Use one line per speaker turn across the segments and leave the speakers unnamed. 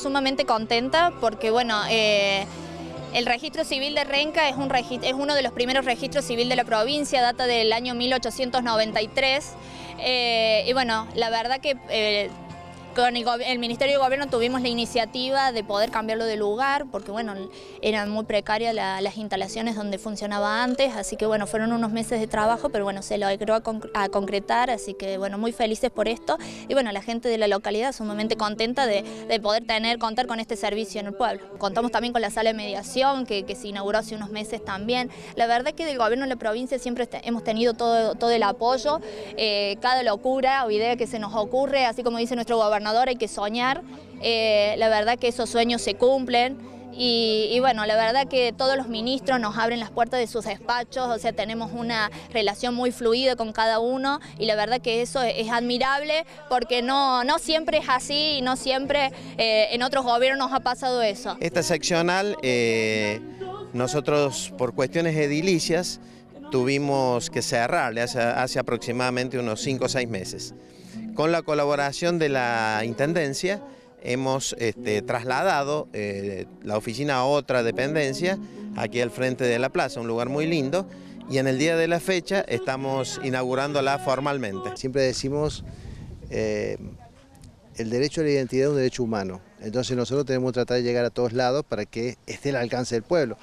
Sumamente contenta porque, bueno, eh, el registro civil de Renca es, un es uno de los primeros registros civiles de la provincia, data del año 1893. Eh, y bueno, la verdad que eh, con el, Ministerio de Gobierno tuvimos la iniciativa de poder cambiarlo de lugar, porque bueno, eran muy precarias las instalaciones donde funcionaba antes, así que bueno, fueron unos meses de trabajo, pero bueno, se logró a, concretar, así que bueno, muy felices por esto, y bueno, la gente de la localidad sumamente contenta de, poder tener, contar con este servicio en el pueblo. Contamos también con la sala de mediación, que, se inauguró hace unos meses también. La verdad es que del gobierno de la provincia siempre hemos tenido todo, todo el apoyo, eh, cada locura o idea que se nos ocurre, así como dice nuestro gobernador, hay que soñar, eh, la verdad que esos sueños se cumplen. Y, bueno, la verdad que todos los ministros nos abren las puertas de sus despachos, o sea, tenemos una relación muy fluida con cada uno y la verdad que eso es, admirable porque no, no siempre es así y no siempre eh, en otros gobiernos ha pasado eso.
Esta seccional, eh, nosotros por cuestiones edilicias tuvimos que cerrarle hace, aproximadamente unos 5 o 6 meses. Con la colaboración de la Intendencia hemos este, trasladado eh, la oficina a otra dependencia, aquí al frente de la plaza, un lugar muy lindo, y en el día de la fecha estamos inaugurándola formalmente.
Siempre decimos, eh, el derecho a la identidad es un derecho humano, entonces nosotros tenemos que tratar de llegar a todos lados para que esté al alcance del pueblo.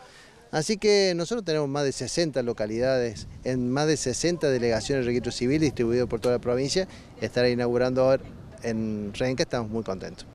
Así que nosotros tenemos más de 60 localidades, en más de 60 delegaciones de registro civil distribuidos por toda la provincia. Estar inaugurando en Renca estamos muy contentos.